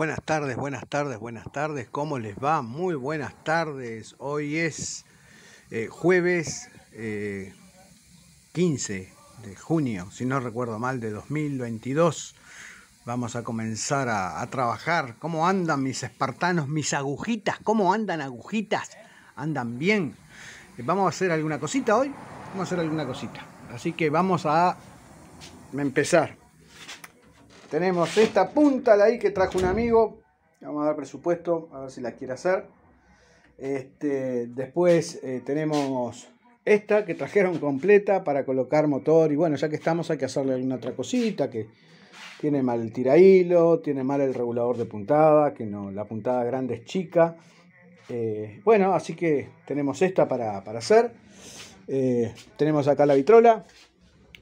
Buenas tardes, buenas tardes, buenas tardes. ¿Cómo les va? Muy buenas tardes. Hoy es eh, jueves 15 eh, de junio, si no recuerdo mal, de 2022. Vamos a comenzar a, trabajar. ¿Cómo andan mis espartanos, mis agujitas? ¿Cómo andan agujitas? ¿Andan bien? Eh, vamos a hacer alguna cosita hoy. Vamos a hacer alguna cosita. Así que vamos a empezar. Tenemos esta punta ahí que trajo un amigo. Vamos a dar presupuesto, a ver si la quiere hacer. Este, después eh, tenemos esta que trajeron completa para colocar motor. Y bueno, ya que estamos hay que hacerle alguna otra cosita que tiene mal el tirahilo, tiene mal el regulador de puntada, que no, la puntada grande es chica. Eh, bueno, así que tenemos esta para, hacer. Eh, tenemos acá la vitrola,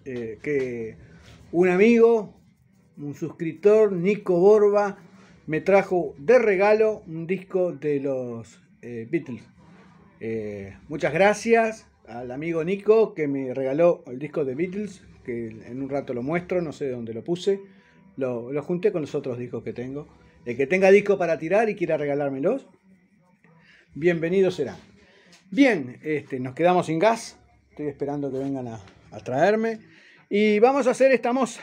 que un amigo un suscriptor, Nico Borba, me trajo de regalo un disco de los eh, Beatles. Eh, muchas gracias al amigo Nico que me regaló el disco de Beatles, que en un rato lo muestro, no sé dónde lo puse. Lo, junté con los otros discos que tengo. El que tenga disco para tirar y quiera regalármelos, bienvenidos serán. Bien, este, nos quedamos sin gas. Estoy esperando que vengan a, a traerme. Y vamos a hacer esta moza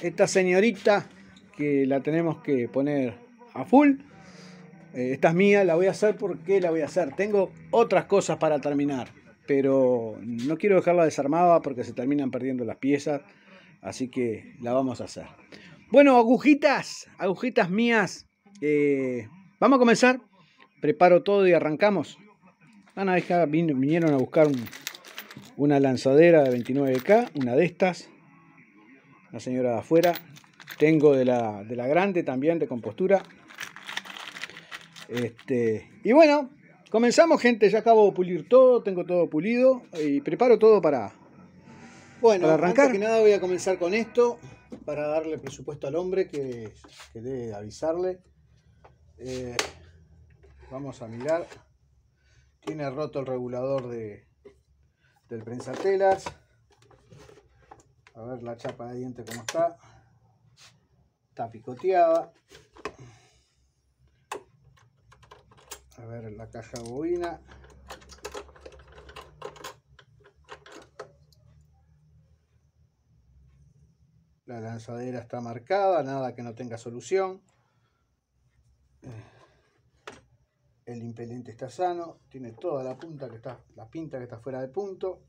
esta señorita que la tenemos que poner a full. Eh, esta es mía, la voy a hacer porque la voy a hacer. Tengo otras cosas para terminar, pero no quiero dejarla desarmada porque se terminan perdiendo las piezas, así que la vamos a hacer. Bueno, agujitas, agujitas mías. Eh, vamos a comenzar. Preparo todo y arrancamos. Van a dejar, vinieron a buscar una lanzadera de 29K, una de estas la señora de afuera. Tengo de la, de la grande también, de compostura. Este, y bueno, comenzamos gente, ya acabo de pulir todo, tengo todo pulido y preparo todo para, bueno, arrancar. Antes que nada voy a comenzar con esto para darle presupuesto al hombre que, que debe avisarle. Eh, vamos a mirar. Tiene roto el regulador de, del prensatelas. A ver la chapa de diente cómo está. Está picoteada. A ver la caja bobina. La lanzadera está marcada, nada que no tenga solución. El impelente está sano, tiene toda la punta que está, la pinta que está fuera de punto.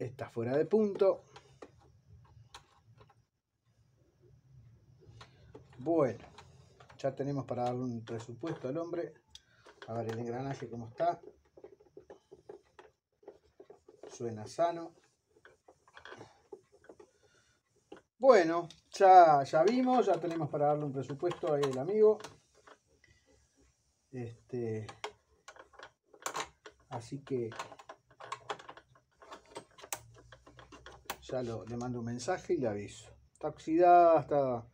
Está fuera de punto. Bueno, ya tenemos para darle un presupuesto al hombre. A ver el engranaje cómo está. Suena sano. Bueno, ya, ya vimos, ya tenemos para darle un presupuesto ahí el amigo. Este, así que ya le mando un mensaje y le aviso. Está oxidada, está,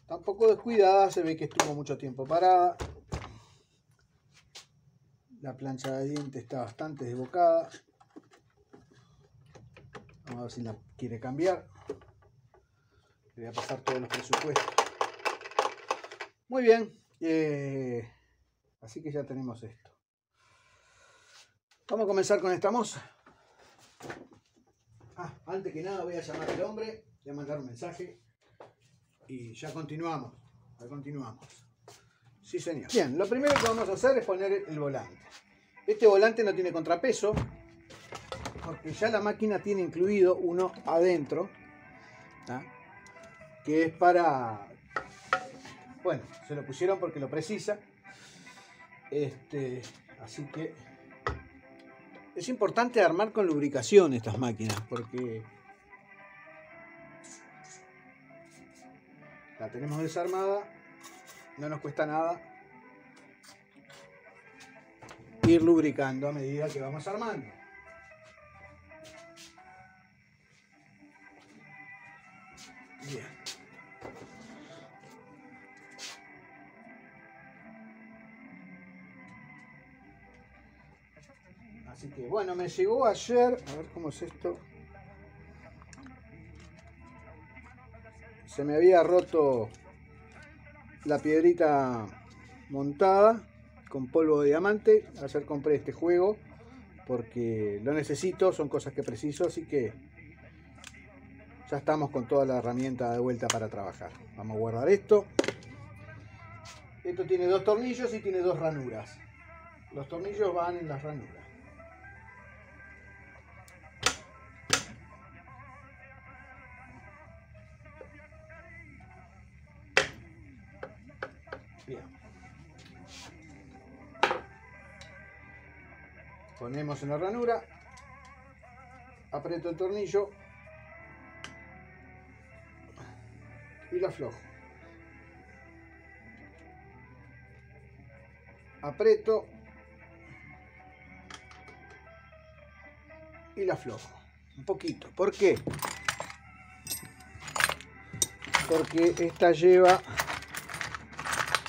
está un poco descuidada, se ve que estuvo mucho tiempo parada. La plancha de dientes está bastante desbocada. Vamos a ver si la quiere cambiar. Le voy a pasar todos los presupuestos. Muy bien. Eh, así que ya tenemos esto. Vamos a comenzar con esta moza. Ah, antes que nada voy a llamar al hombre, voy a mandar un mensaje y ya continuamos. Ya continuamos. Sí, señor. Bien, lo primero que vamos a hacer es poner el volante. Este volante no tiene contrapeso porque ya la máquina tiene incluido uno adentro que es para bueno, se lo pusieron porque lo precisa. Este, así que es importante armar con lubricación estas máquinas porque la tenemos desarmada, no nos cuesta nada ir lubricando a medida que vamos armando. Bueno, me llegó ayer, a ver cómo es esto. Se me había roto la piedrita montada con polvo de diamante. Ayer compré este juego porque lo necesito, son cosas que preciso, así que ya estamos con toda la herramienta de vuelta para trabajar. Vamos a guardar esto. Esto tiene dos tornillos y tiene dos ranuras. Los tornillos van en las ranuras. Ponemos en la ranura, aprieto el tornillo y lo aflojo. Aprieto y la aflojo. Un poquito. ¿Por qué? Porque esta lleva,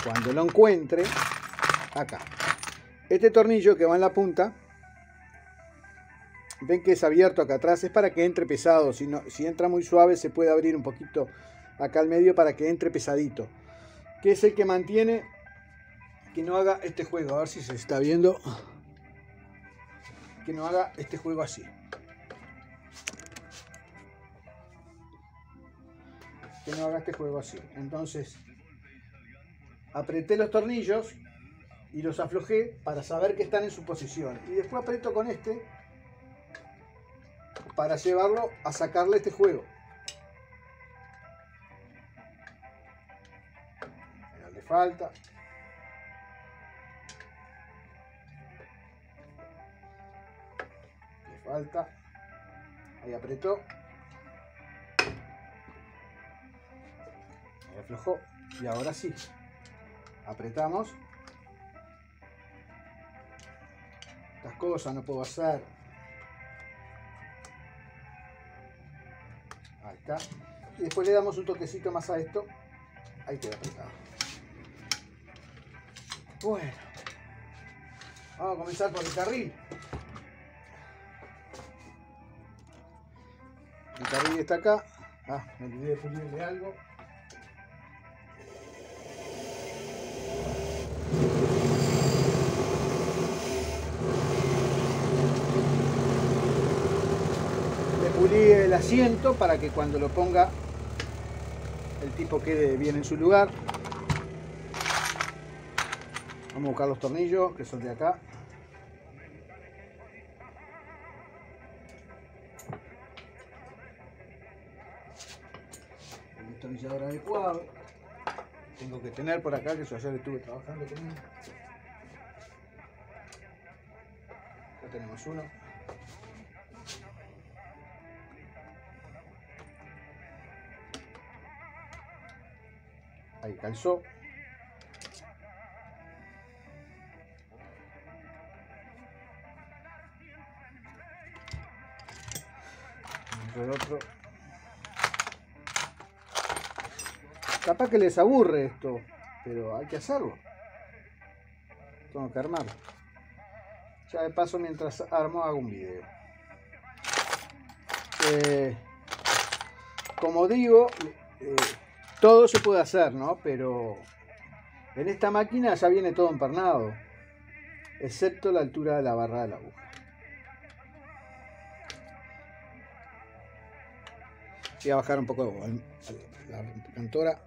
cuando lo encuentre, acá. Este tornillo que va en la punta Ven que es abierto acá atrás, es para que entre pesado. Si, no, si entra muy suave se puede abrir un poquito acá al medio para que entre pesadito. Que es el que mantiene que no haga este juego. A ver si se está viendo. Que no haga este juego así. Que no haga este juego así. Entonces, apreté los tornillos y los aflojé para saber que están en su posición. Y después aprieto con este para llevarlo a sacarle este juego. le falta. Le falta. Ahí apretó. Ahí aflojó. Y ahora sí. Apretamos. Estas cosas no puedo hacer. Y después le damos un toquecito más a esto. Ahí queda apretado. Bueno. Vamos a comenzar por el carril. El carril está acá. Ah, me olvidé de pulirle algo. El asiento para que cuando lo ponga el tipo quede bien en su lugar. Vamos a buscar los tornillos que son de acá. El destornillador adecuado. Tengo que tener por acá, que yo ayer estuve trabajando con. Ya tenemos uno. Ahí calzó. El otro. Capaz que les aburre esto, pero hay que hacerlo. Tengo que armarlo. Ya de paso, mientras armo, hago un video. Eh, como digo, eh, todo se puede hacer, ¿no? Pero en esta máquina ya viene todo empernado, excepto la altura de la barra de la aguja. Voy a bajar un poco la cantora.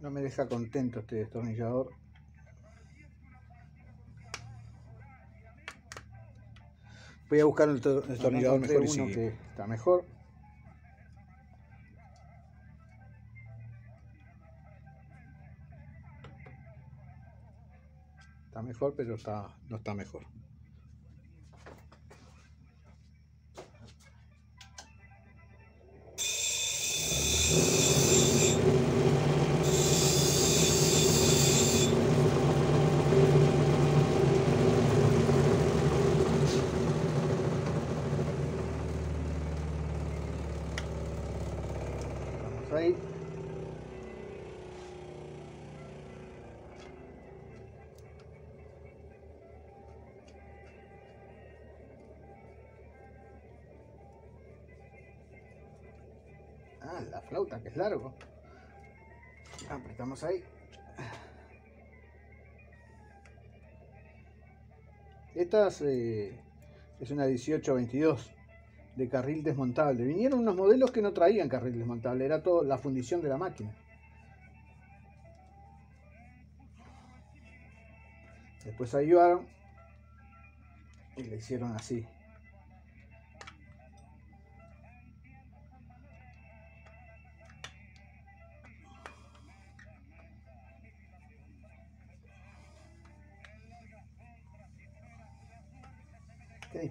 No me deja contento este destornillador. Voy a buscar el destornillador mejor uno que está mejor. Está mejor, pero está, no está mejor. Es largo. Apretamos ahí. Esta eh, es una 1822 de carril desmontable. Vinieron unos modelos que no traían carril desmontable, era todo la fundición de la máquina. Después ayudaron y le hicieron así.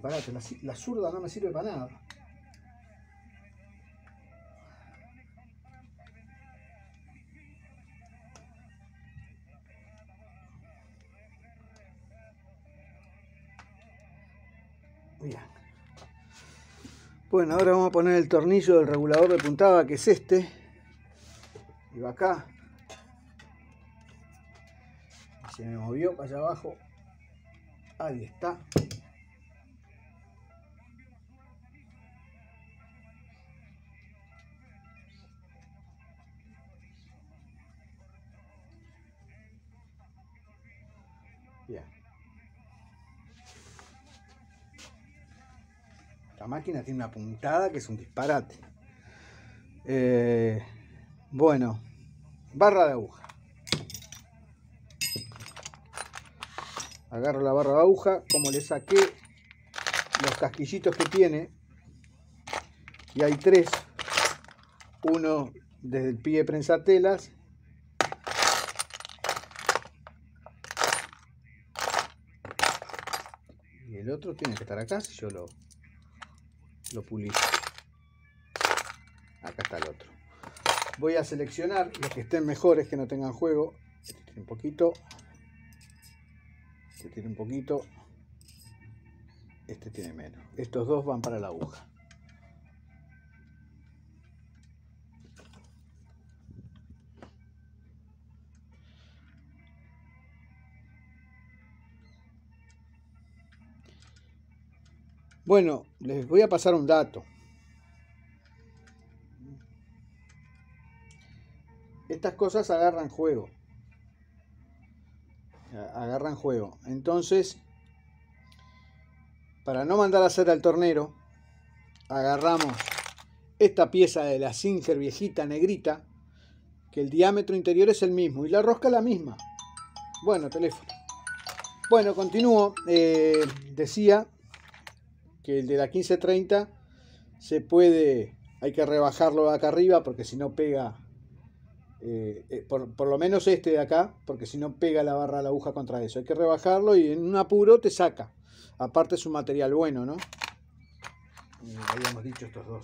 Disparate, la, la zurda no me sirve para nada. Bien. Bueno, ahora vamos a poner el tornillo del regulador de puntada, que es este. Y va acá. Se me movió para allá abajo. Ahí está. Máquina tiene una puntada que es un disparate. Eh, bueno, barra de aguja. Agarro la barra de aguja, como le saqué los casquillitos que tiene, y hay tres, uno desde el pie de prensatelas y el otro tiene que estar acá si yo lo lo pulí. Acá está el otro. Voy a seleccionar los que estén mejores, que no tengan juego. Este tiene un poquito. Este tiene un poquito. Este tiene menos. Estos dos van para la aguja. Bueno, les voy a pasar un dato. Estas cosas agarran juego. Agarran juego. Entonces, para no mandar a hacer al tornero, agarramos esta pieza de la Singer viejita negrita, que el diámetro interior es el mismo y la rosca la misma. Bueno, teléfono. Bueno, continúo. Eh, decía que el de la 1530 se puede, hay que rebajarlo acá arriba porque si no pega, eh, eh, por, lo menos este de acá, porque si no pega la barra la aguja contra eso. Hay que rebajarlo y en un apuro te saca. Aparte es un material bueno, ¿no? Eh, habíamos dicho estos dos.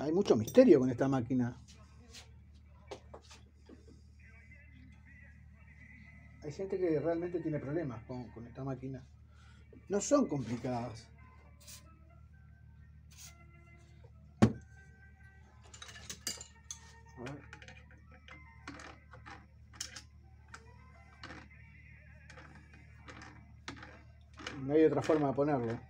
Hay mucho misterio con esta máquina. Hay gente que realmente tiene problemas con, esta máquina. No son complicadas. No hay otra forma de ponerlo.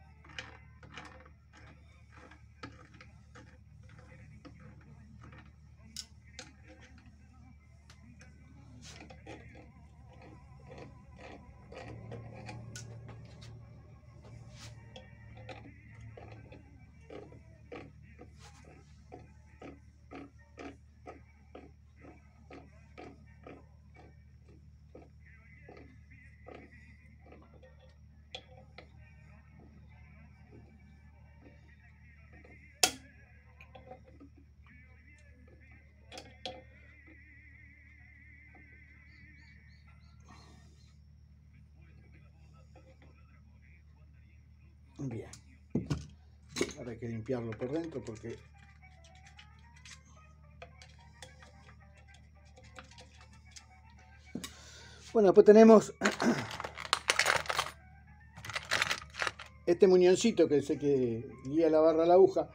Por dentro porque Bueno, después tenemos este muñoncito que el que guía la barra a la aguja,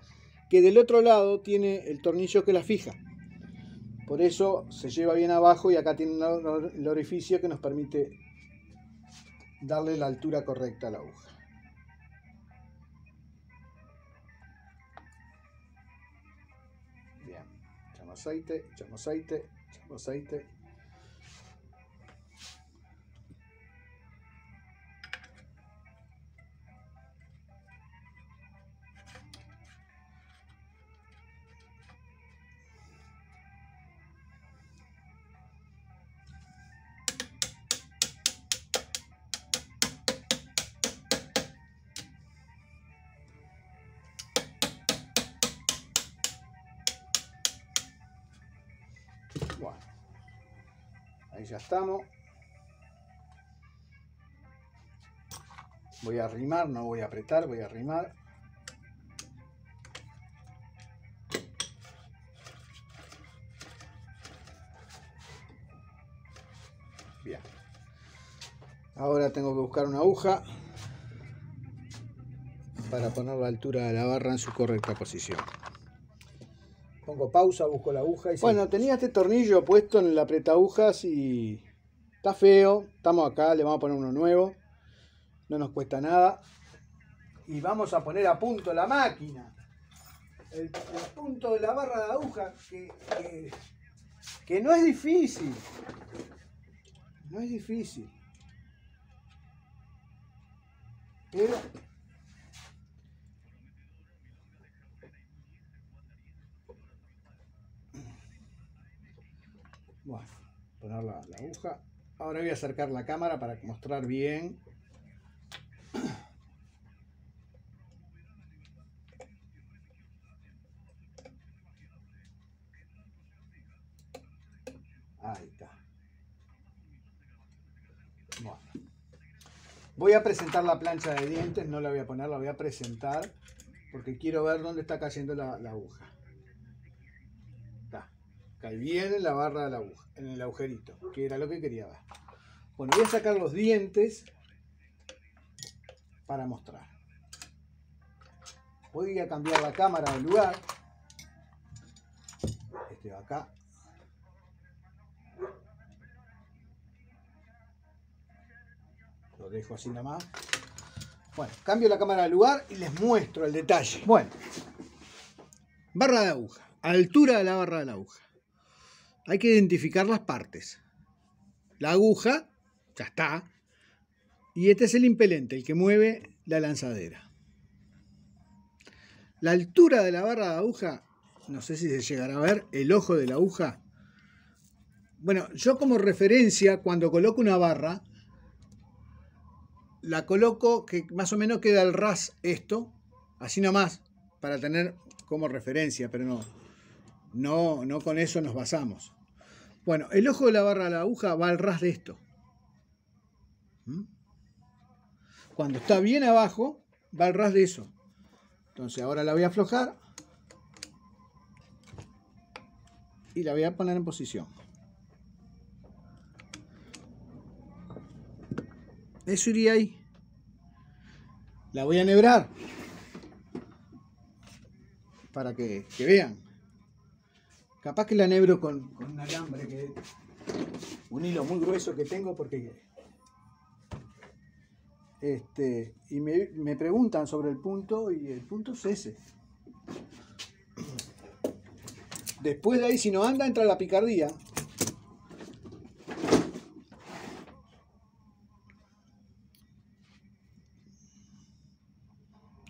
que del otro lado tiene el tornillo que la fija. Por eso se lleva bien abajo y acá tiene el orificio que nos permite darle la altura correcta a la aguja. Echamos aceite, echamos aceite, echamos aceite. Bueno, Voy a arrimar, no voy a apretar, voy a arrimar. Bien. Ahora tengo que buscar una aguja para poner la altura de la barra en su correcta posición. Pongo pausa, busco la aguja y... Bueno, tenía este tornillo puesto en el agujas y está feo. Estamos acá, le vamos a poner uno nuevo. No nos cuesta nada. Y vamos a poner a punto la máquina. El, punto de la barra de aguja que, que, que no es difícil. No es difícil. Pero Bueno, poner la, aguja. Ahora voy a acercar la cámara para mostrar bien. Ahí está. Bueno. Voy a presentar la plancha de dientes, no la voy a poner, la voy a presentar porque quiero ver dónde está cayendo la aguja cae bien en la barra de la aguja, en el agujerito, que era lo que quería ver. Bueno, voy a sacar los dientes para mostrar. Voy a cambiar la cámara de lugar. Este va acá. Lo dejo así nada más. Bueno, cambio la cámara de lugar y les muestro el detalle. Bueno, barra de aguja, altura de la barra de la aguja hay que identificar las partes. La aguja, ya está. Y este es el impelente, el que mueve la lanzadera. La altura de la barra de aguja, no sé si se llegará a ver, el ojo de la aguja. Bueno, yo como referencia, cuando coloco una barra, la coloco que más o menos queda al ras esto, así nomás, para tener como referencia, pero no, no, no con eso nos basamos. Bueno, el ojo de la barra de la aguja va al ras de esto. ¿Mm? Cuando está bien abajo, va al ras de eso. Entonces ahora la voy a aflojar. Y la voy a poner en posición. Eso iría ahí. La voy a enhebrar. Para que, que vean. Capaz que la nebro con, un alambre, que, un hilo muy grueso que tengo porque... Este, y me, me preguntan sobre el punto y el punto es ese. Después de ahí, si no anda, entra la picardía.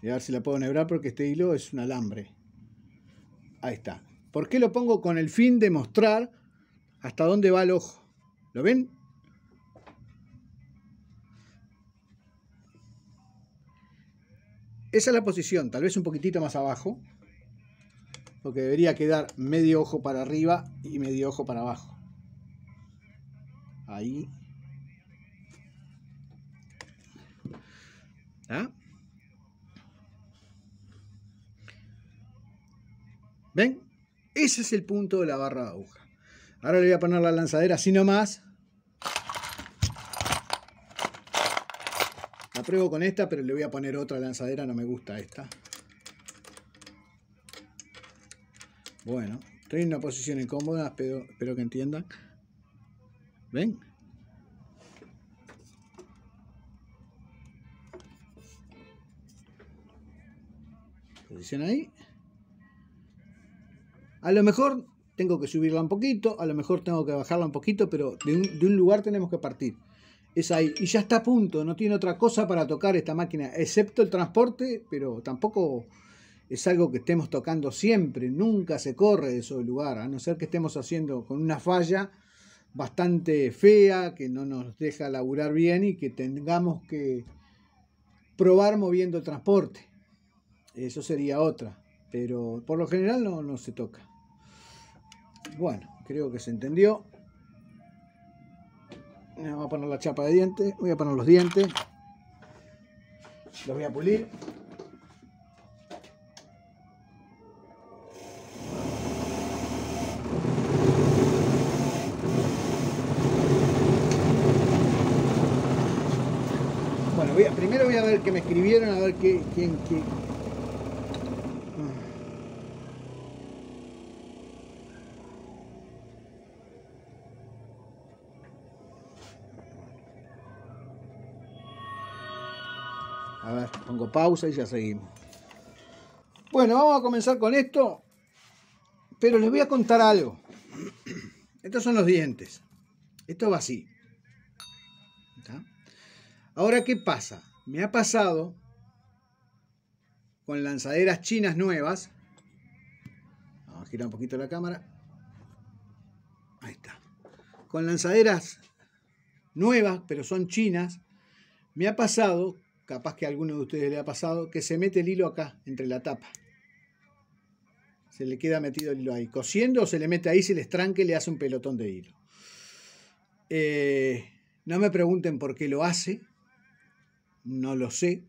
Y a ver si la puedo nebrar porque este hilo es un alambre. Ahí está. ¿Por qué lo pongo con el fin de mostrar hasta dónde va el ojo? ¿Lo ven? Esa es la posición, tal vez un poquitito más abajo, porque debería quedar medio ojo para arriba y medio ojo para abajo. Ahí. ¿Ah? ¿Ven? Ese es el punto de la barra de aguja. Ahora le voy a poner la lanzadera así nomás. La pruebo con esta, pero le voy a poner otra lanzadera, no me gusta esta. Bueno, estoy en una posición incómoda, pero espero que entiendan. ¿Ven? Posición ahí. A lo mejor tengo que subirla un poquito, a lo mejor tengo que bajarla un poquito, pero de un, de un lugar tenemos que partir. Es ahí. Y ya está a punto, no tiene otra cosa para tocar esta máquina, excepto el transporte, pero tampoco es algo que estemos tocando siempre, nunca se corre de ese lugar, a no ser que estemos haciendo con una falla bastante fea, que no nos deja laburar bien y que tengamos que probar moviendo el transporte. Eso sería otra, pero por lo general no, no se toca. Bueno, creo que se entendió. Vamos a poner la chapa de dientes, voy a poner los dientes, los voy a pulir. primero voy a ver que me escribieron, a ver qué, quién, quién. Pausa y ya seguimos. Bueno, vamos a comenzar con esto, pero les voy a contar algo. Estos son los dientes. Esto va así. Ahora, ¿qué pasa? Me ha pasado con lanzaderas chinas nuevas. Vamos a girar un poquito la cámara. Ahí está. Con lanzaderas nuevas, pero son chinas. Me ha pasado, capaz que a alguno de ustedes le ha pasado, que se mete el hilo acá, entre la tapa. Se le queda metido el hilo ahí. Cosiendo o se le mete ahí, se le estranque le hace un pelotón de hilo. Eh, no me pregunten por qué lo hace no lo sé.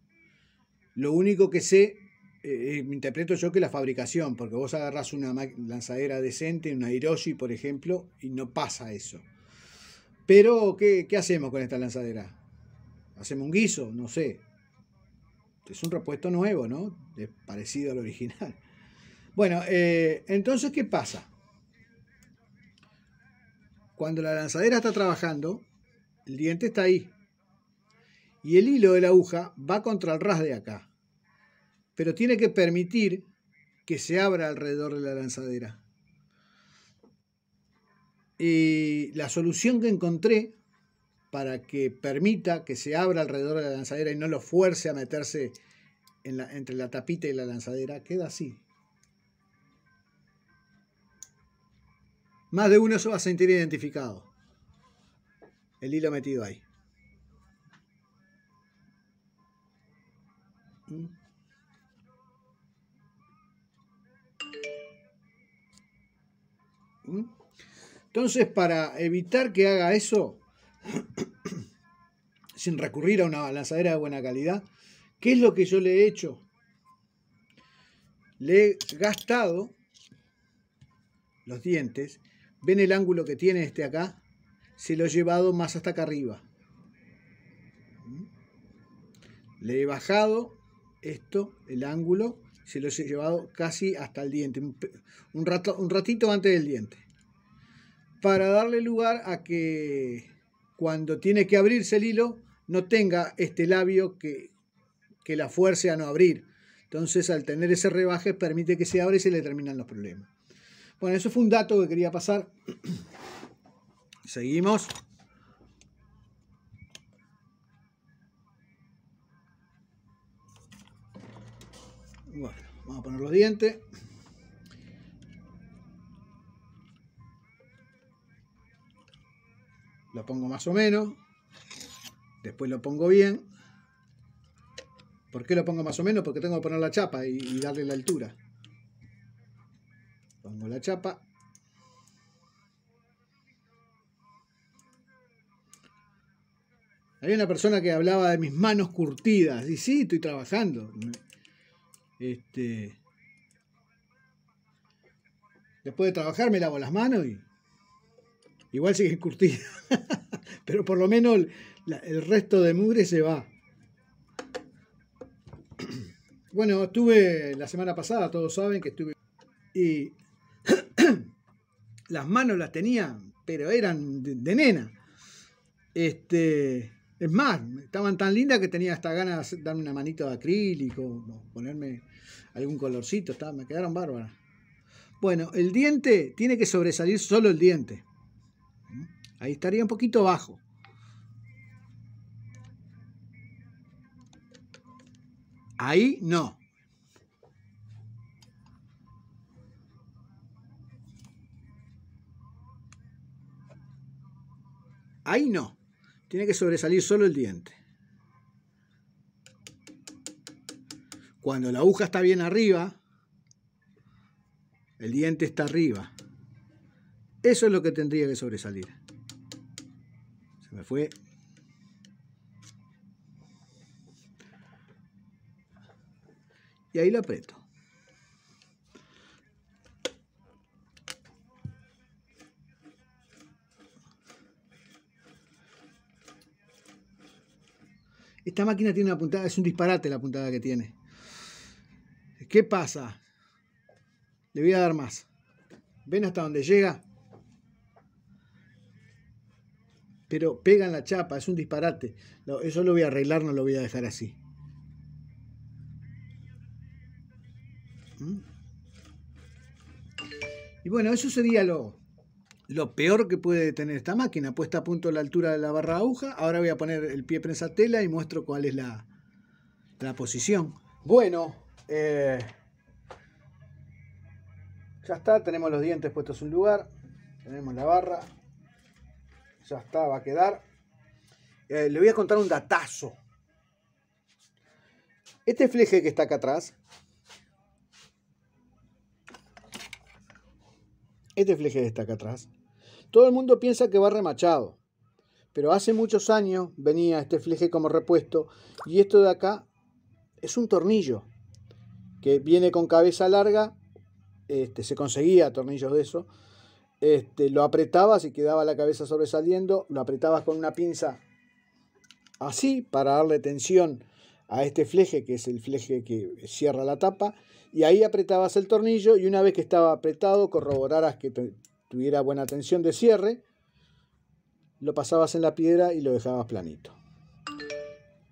Lo único que sé, eh, me interpreto yo que la fabricación, porque vos agarrás una lanzadera decente, una Hiroshi, por ejemplo, y no pasa eso. Pero, ¿qué, hacemos con esta lanzadera? ¿Hacemos un guiso? No sé. Es un repuesto nuevo, ¿no? Parecido al original. Bueno, eh, entonces, ¿qué pasa? Cuando la lanzadera está trabajando, el diente está ahí y el hilo de la aguja va contra el ras de acá. Pero tiene que permitir que se abra alrededor de la lanzadera. Y la solución que encontré para que permita que se abra alrededor de la lanzadera y no lo fuerce a meterse entre la tapita y la lanzadera, queda así. Más de uno se va a sentir identificado. El hilo metido ahí. Entonces, para evitar que haga eso, sin recurrir a una lanzadera de buena calidad, ¿qué es lo que yo le he hecho? Le he gastado los dientes. ¿Ven el ángulo que tiene este acá? Se lo he llevado más hasta acá arriba. Le he bajado esto, el ángulo, se lo he llevado casi hasta el diente, un, rato, un ratito antes del diente, para darle lugar a que cuando tiene que abrirse el hilo no tenga este labio que, que la fuerce a no abrir. Entonces al tener ese rebaje permite que se abra y se le terminan los problemas. Bueno, eso fue un dato que quería pasar. Seguimos. Bueno, vamos a poner los dientes. Lo pongo más o menos. Después lo pongo bien. ¿Por qué lo pongo más o menos? Porque tengo que poner la chapa y, darle la altura. Pongo la chapa. Hay una persona que hablaba de mis manos curtidas. Y sí, estoy trabajando. Este, después de trabajar me lavo las manos y igual sigue curtida. Pero por lo menos el, resto de mugre se va. Bueno, estuve la semana pasada, todos saben que estuve. Y las manos las tenía, pero eran de, nena. Este, es más, estaban tan lindas que tenía hasta ganas de darme una manito de acrílico, ponerme algún colorcito, me quedaron bárbaras. Bueno, el diente tiene que sobresalir solo el diente. Ahí estaría un poquito bajo. Ahí no. Ahí no. Tiene que sobresalir solo el diente. Cuando la aguja está bien arriba, el diente está arriba. Eso es lo que tendría que sobresalir. Me fue y ahí lo aprieto. Esta máquina tiene una puntada, es un disparate la puntada que tiene. ¿Qué pasa? Le voy a dar más. ¿Ven hasta dónde llega? Pero pega en la chapa, es un disparate. Eso lo voy a arreglar, no lo voy a dejar así. ¿Mm? Y bueno, eso sería lo, lo peor que puede tener esta máquina, puesta a punto la altura de la barra aguja. Ahora voy a poner el pie prensa tela y muestro cuál es la, la posición. Bueno, eh, ya está, tenemos los dientes puestos en lugar, tenemos la barra, ya está, va a quedar. Eh, le voy a contar un datazo. Este fleje que está acá atrás Este fleje está acá atrás. Todo el mundo piensa que va remachado, pero hace muchos años venía este fleje como repuesto y esto de acá es un tornillo que viene con cabeza larga, este, se conseguía tornillos de eso, este, lo apretabas y quedaba la cabeza sobresaliendo, lo apretabas con una pinza así para darle tensión a este fleje, que es el fleje que cierra la tapa, y ahí apretabas el tornillo y una vez que estaba apretado corroboraras que tuviera buena tensión de cierre, lo pasabas en la piedra y lo dejabas planito.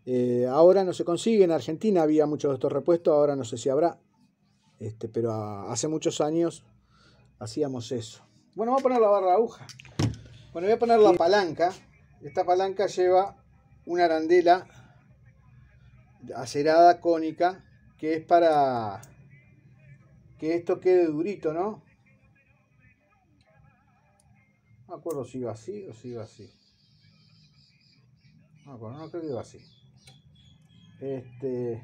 Eh, ahora no se consigue, en Argentina había muchos de estos repuestos, ahora no sé si habrá, este, pero hace muchos años hacíamos eso. Bueno, vamos a poner la barra de aguja. Bueno, voy a poner la palanca. Esta palanca lleva una arandela acerada cónica que es para que esto quede durito, ¿no? No me acuerdo si iba así o si iba así. No me acuerdo, no creo que iba así. Este.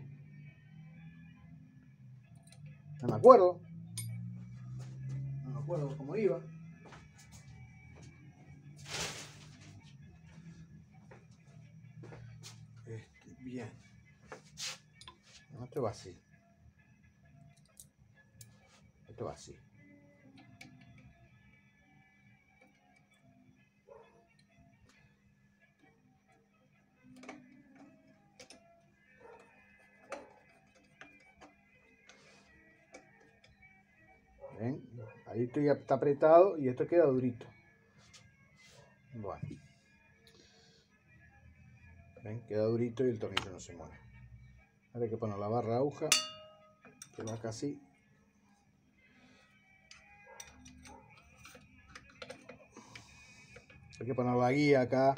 No me acuerdo. No me acuerdo cómo iba. Bien. Esto va así. así. ¿Ven? Ahí estoy, está apretado y esto queda durito. Bueno. ¿Ven? Queda durito y el tornillo no se mueve. Ahora hay que poner la barra aguja, que va casi Hay que poner la guía acá.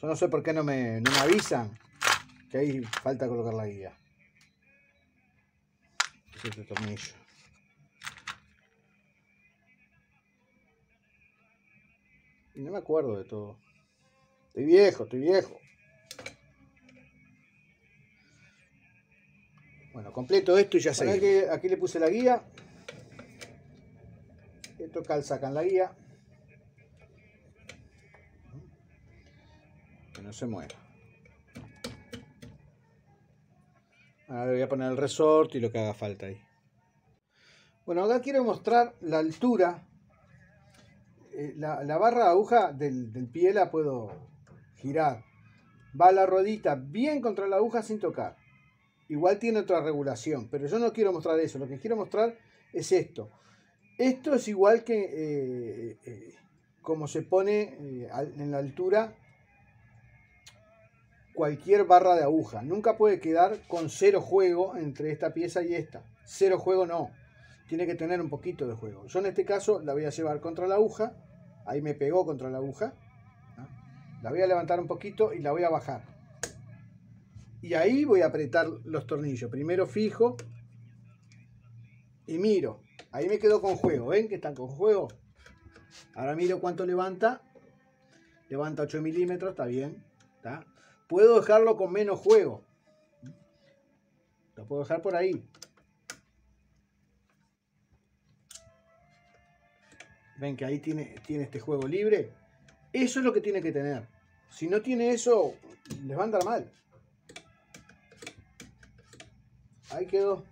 Yo no sé por qué no me, no me avisan que ahí falta colocar la guía. este tornillo. Y no me acuerdo de todo. Estoy viejo, estoy viejo. Bueno, completo esto y ya sé. Aquí, aquí le puse la guía. Esto calza acá en la guía. no se mueva. Ahora voy a poner el resort y lo que haga falta ahí. Bueno, acá quiero mostrar la altura. Eh, la, barra de aguja del, del, pie la puedo girar. Va la rodita bien contra la aguja sin tocar. igual tiene otra regulación, pero yo no quiero mostrar eso, lo que quiero mostrar es esto. Esto es igual que eh, eh, como se pone eh, en la altura cualquier barra de aguja. Nunca puede quedar con cero juego entre esta pieza y esta. Cero juego no. Tiene que tener un poquito de juego. Yo en este caso la voy a llevar contra la aguja. Ahí me pegó contra la aguja. La voy a levantar un poquito y la voy a bajar. Y ahí voy a apretar los tornillos. Primero fijo y miro. Ahí me quedo con juego. ¿Ven que están con juego? Ahora miro cuánto levanta. Levanta 8 milímetros, está bien. Puedo dejarlo con menos juego. Lo puedo dejar por ahí. Ven que ahí tiene, tiene este juego libre. Eso es lo que tiene que tener. Si no tiene eso, les va a andar mal. Ahí quedó.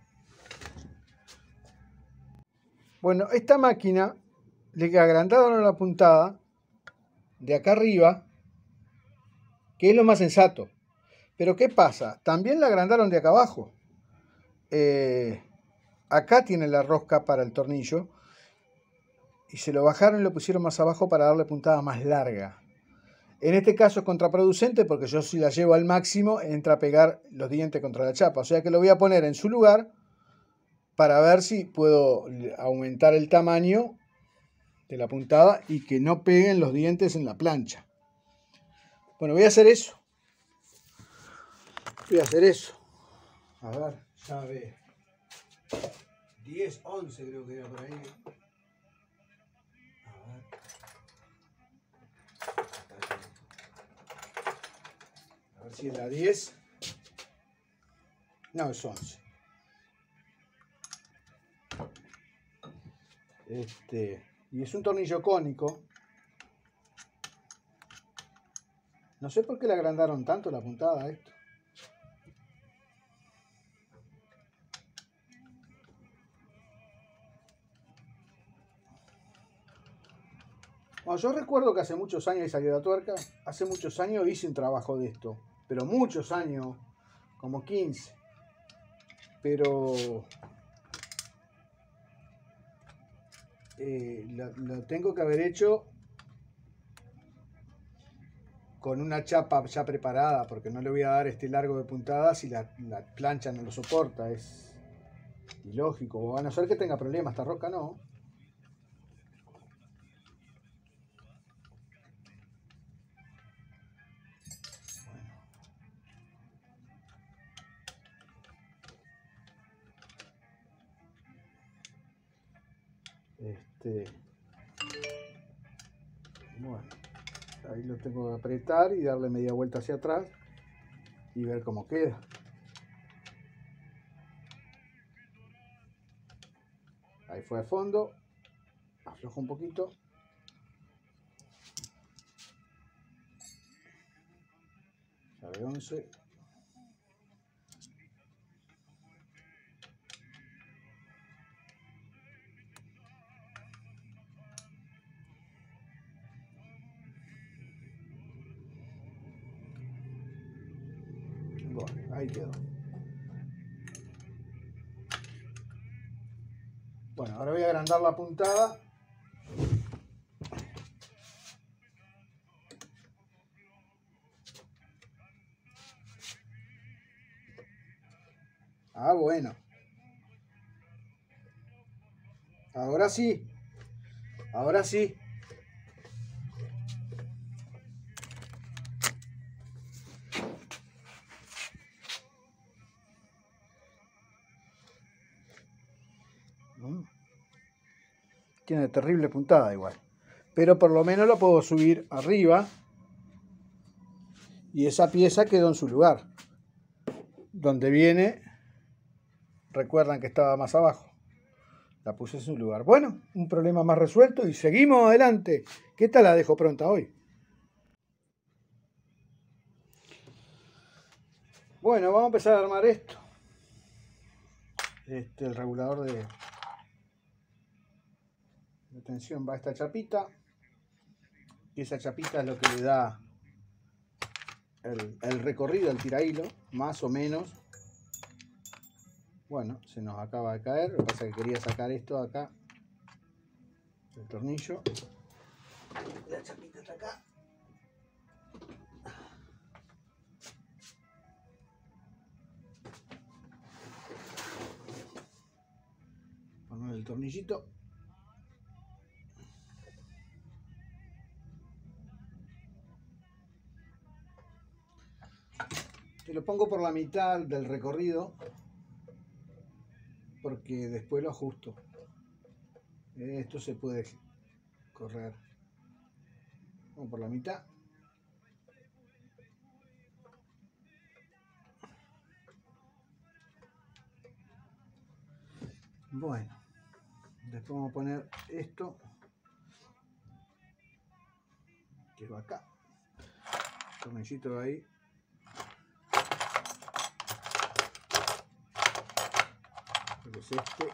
Bueno, esta máquina le agrandaron la puntada de acá arriba, que es lo más sensato. Pero ¿qué pasa? También la agrandaron de acá abajo. Eh, acá tiene la rosca para el tornillo y se lo bajaron y lo pusieron más abajo para darle puntada más larga. En este caso es contraproducente porque yo si la llevo al máximo entra a pegar los dientes contra la chapa. O sea que lo voy a poner en su lugar para ver si puedo aumentar el tamaño de la puntada y que no peguen los dientes en la plancha. Bueno, voy a hacer eso. Voy a hacer eso. A ver, llave 10, 11 creo que era por ahí. Si es la 10. No, es 11. Este, y es un tornillo cónico. No sé por qué le agrandaron tanto la puntada a esto. Bueno, yo recuerdo que hace muchos años salió la tuerca, hace muchos años hice un trabajo de esto pero muchos años, como 15. Pero eh, lo, tengo que haber hecho con una chapa ya preparada, porque no le voy a dar este largo de puntadas si la, la plancha no lo soporta, es ilógico. A no ser que tenga problemas, esta roca no. Este, bueno, ahí lo tengo que apretar y darle media vuelta hacia atrás y ver cómo queda. Ahí fue a fondo, aflojo un poquito. Llave 11. Agrandar la puntada. Ah, bueno. Ahora sí. Ahora sí. Tiene terrible puntada igual. Pero por lo menos lo puedo subir arriba. Y esa pieza quedó en su lugar. Donde viene, recuerdan que estaba más abajo. La puse en su lugar. Bueno, un problema más resuelto y seguimos adelante. ¿Qué tal la dejo pronta hoy? Bueno, vamos a empezar a armar esto. Este, el regulador de, Atención, va esta chapita. Y esa chapita es lo que le da el, recorrido al tirailo, más o menos. Bueno, se nos acaba de caer. Lo que pasa es que quería sacar esto de acá. El tornillo. La chapita está acá. Poner el tornillito. Y lo pongo por la mitad del recorrido porque después lo ajusto. Esto se puede correr por la mitad. Bueno, después vamos a poner esto que va acá. Tornillito ahí. Es este.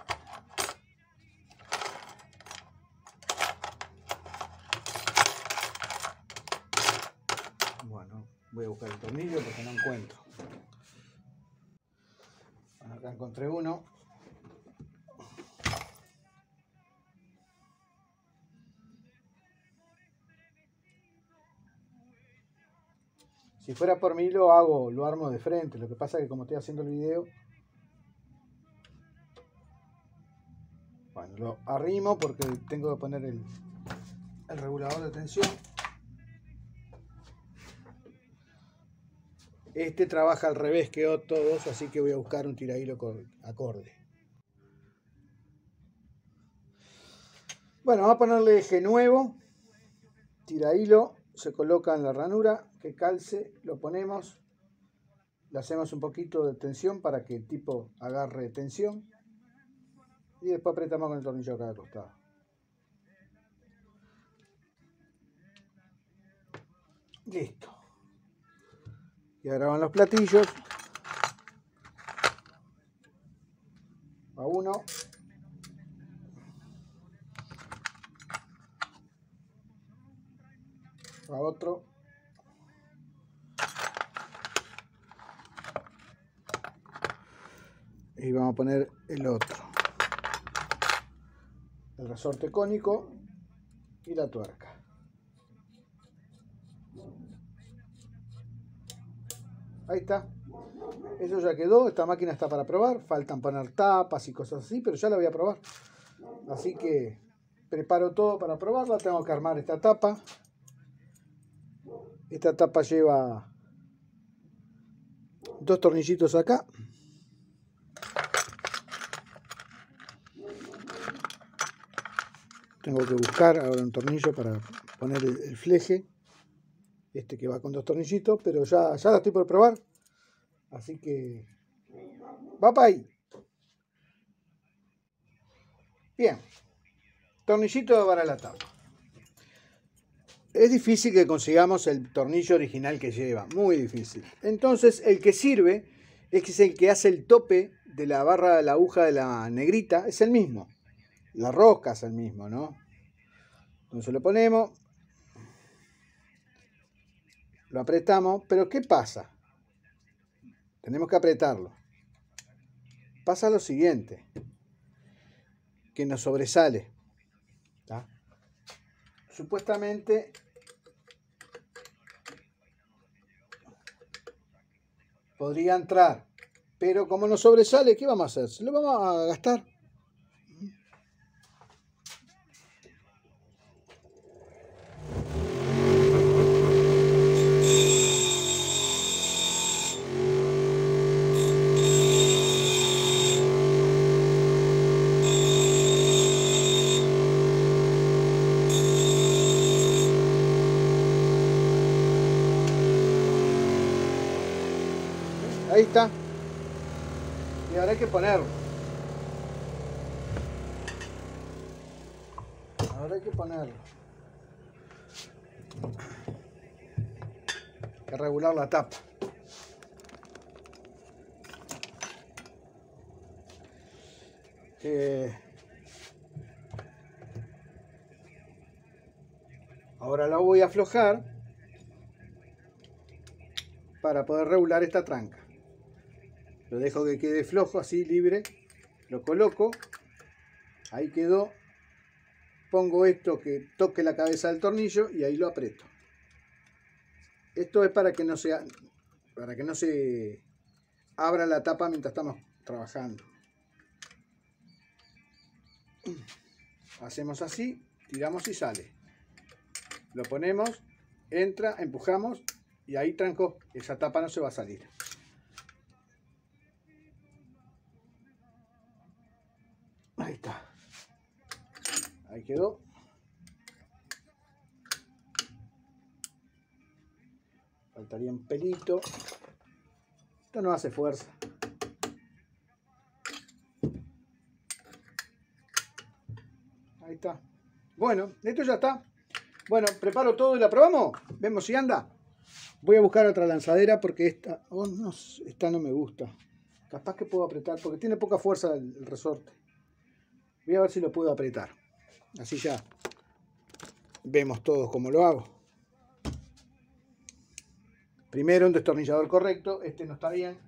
Bueno, voy a buscar el tornillo porque no encuentro. acá encontré uno. Si fuera por mí lo hago, lo armo de frente. Lo que pasa es que como estoy haciendo el video, arrimo porque tengo que poner el, regulador de tensión. Este trabaja al revés que todos, así que voy a buscar un tirahilo acorde. Bueno, vamos a ponerle eje nuevo. Tirahilo se coloca en la ranura que calce, lo ponemos. Le hacemos un poquito de tensión para que el tipo agarre tensión y después apretamos con el tornillo acá al costado. Listo. Y ahora van los platillos. A uno. A otro. Y vamos a poner el otro el resorte cónico y la tuerca. Ahí está. Eso ya quedó. Esta máquina está para probar. Faltan poner tapas y cosas así, pero ya la voy a probar. Así que preparo todo para probarla. Tengo que armar esta tapa. Esta tapa lleva dos tornillitos acá. Tengo que buscar ahora un tornillo para poner el, fleje. Este que va con dos tornillitos, pero ya, ya la estoy por probar. Así que va para ahí. Bien. Tornillito para la tapa. Es difícil que consigamos el tornillo original que lleva, muy difícil. Entonces el que sirve es que es el que hace el tope de la barra de la aguja de la negrita, es el mismo. La rosca es el mismo, ¿no? Entonces lo ponemos, lo apretamos, pero ¿qué pasa? Tenemos que apretarlo. Pasa lo siguiente, que nos sobresale. Supuestamente podría entrar, pero como nos sobresale, ¿qué vamos a hacer? Se lo vamos a gastar. Y ahora hay que ponerlo. Ahora hay que ponerlo. Hay que regular la tapa. Eh, ahora la voy a aflojar para poder regular esta tranca. Lo dejo que quede flojo, así, libre. Lo coloco. Ahí quedó. Pongo esto que toque la cabeza del tornillo y ahí lo aprieto. Esto es para que no se, para que no se abra la tapa mientras estamos trabajando. Hacemos así, tiramos y sale. Lo ponemos, entra, empujamos y ahí tranco, esa tapa no se va a salir. Ahí está. Ahí quedó. Faltaría un pelito. Esto no hace fuerza. Ahí está. Bueno, esto ya está. Bueno, preparo todo y la probamos. Vemos si anda. Voy a buscar otra lanzadera porque esta, oh, no, esta no me gusta. Capaz que puedo apretar porque tiene poca fuerza el, resorte. Voy a ver si lo puedo apretar. Así ya vemos todos cómo lo hago. Primero un destornillador correcto. Este no está bien.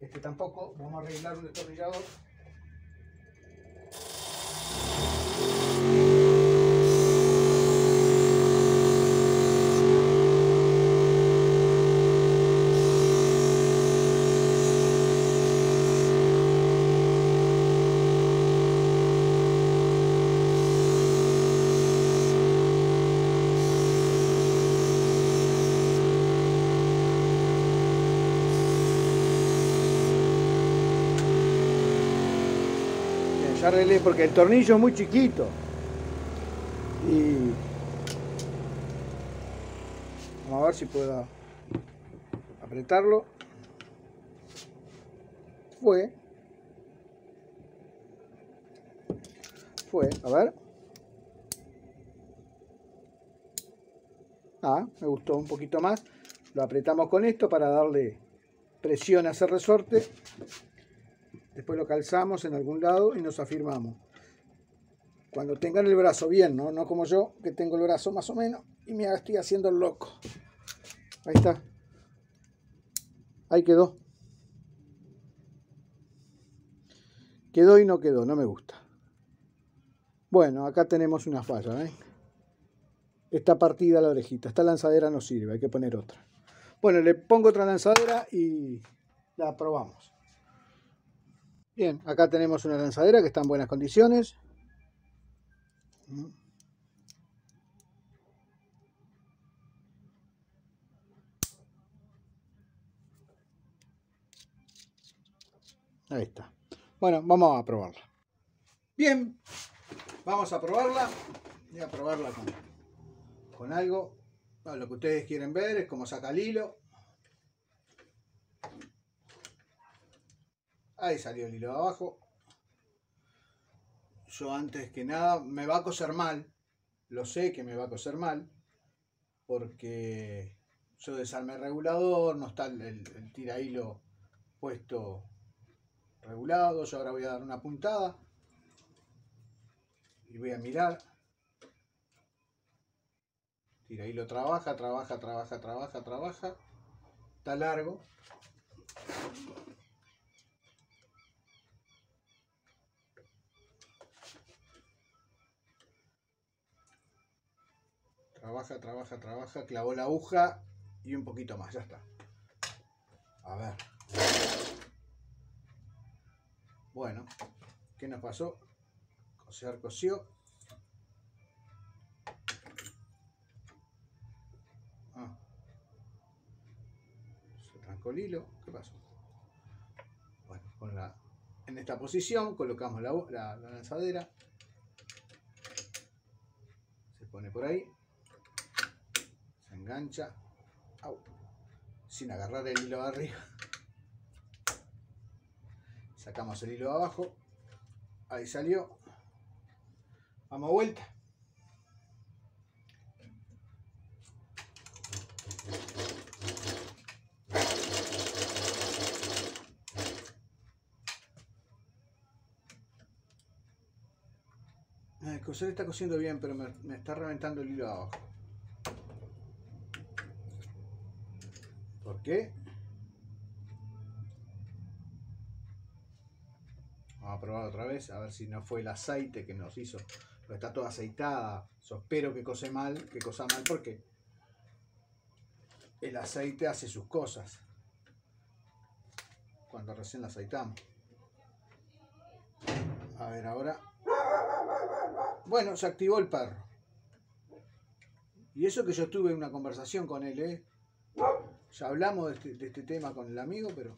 Este tampoco. Vamos a arreglar un destornillador. Porque el tornillo es muy chiquito. Y vamos a ver si puedo apretarlo. Fue. Fue, a ver. Ah, me gustó un poquito más. Lo apretamos con esto para darle presión a ese resorte Después lo calzamos en algún lado y nos afirmamos. Cuando tengan el brazo bien, ¿no? No como yo, que tengo el brazo más o menos y me estoy haciendo loco. Ahí está. Ahí quedó. Quedó y no quedó, no me gusta. Bueno, acá tenemos una falla, ¿eh? Está partida la orejita. Esta lanzadera no sirve, hay que poner otra. Bueno, le pongo otra lanzadera y la probamos. Bien, acá tenemos una lanzadera que está en buenas condiciones. Ahí está. Bueno, vamos a probarla. Bien, vamos a probarla. Voy a probarla con, con algo. lo que ustedes quieren ver es cómo saca el hilo. Ahí salió el hilo de abajo. Yo antes que nada me va a coser mal. Lo sé que me va a coser mal. Porque yo desarmé el regulador. No está el, el tira hilo puesto regulado. Yo ahora voy a dar una puntada. Y voy a mirar. Tira hilo trabaja, trabaja, trabaja, trabaja, trabaja. Está largo. Trabaja, trabaja, trabaja. Clavó la aguja y un poquito más. Ya está. A ver. Bueno, ¿qué nos pasó? Cosear, cosió. Ah. Se trancó el hilo. ¿Qué pasó? Bueno, con la, en esta posición colocamos la, la, la lanzadera. Se pone por ahí engancha sin agarrar el hilo de arriba. Sacamos el hilo de abajo ahí salió. Vamos a vuelta. El coser está cosiendo bien pero me, me está reventando el hilo de abajo Vamos a probar otra vez, a ver si no fue el aceite que nos hizo. está toda aceitada. Espero que cose mal, que cosa mal, porque el aceite hace sus cosas. Cuando recién la aceitamos. A ver, ahora. Bueno, se activó el perro. Y eso que yo tuve una conversación con él, ¿eh? Ya hablamos de este, de este tema con el amigo, pero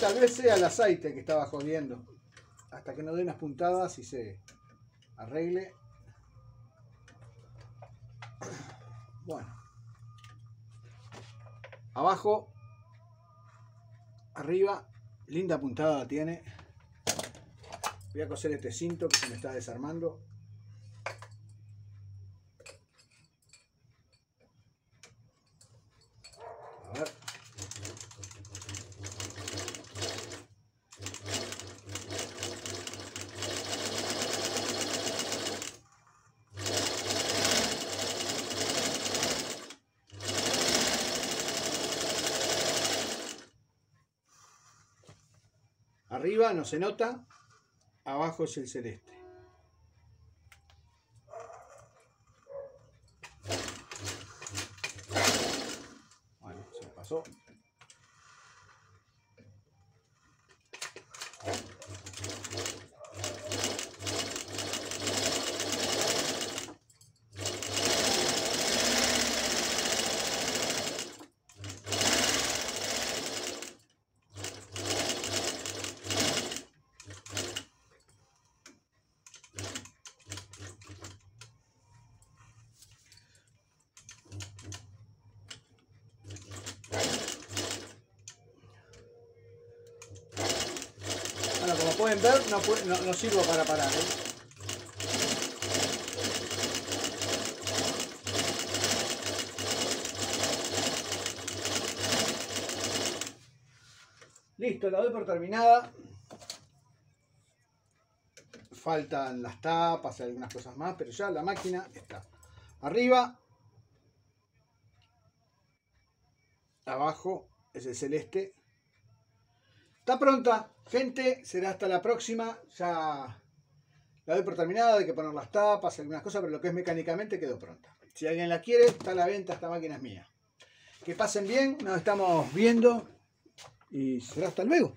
tal vez sea el aceite que estaba jodiendo. Hasta que no dé unas puntadas y se arregle. Bueno. Abajo. Arriba. Linda puntada tiene. Voy a coser este cinto que se me está desarmando. No se nota, abajo es el celeste. como pueden ver, no, sirvo para parar. ¿eh? Listo, la doy por terminada. Faltan las tapas y algunas cosas más, pero ya la máquina está. Arriba. Abajo es el celeste Está pronta, gente. Será hasta la próxima. Ya la doy por terminada. Hay que poner las tapas, algunas cosas, pero lo que es mecánicamente quedó pronta. Si alguien la quiere, está a la venta. Esta máquina es mía. Que pasen bien. Nos estamos viendo. Y será hasta luego.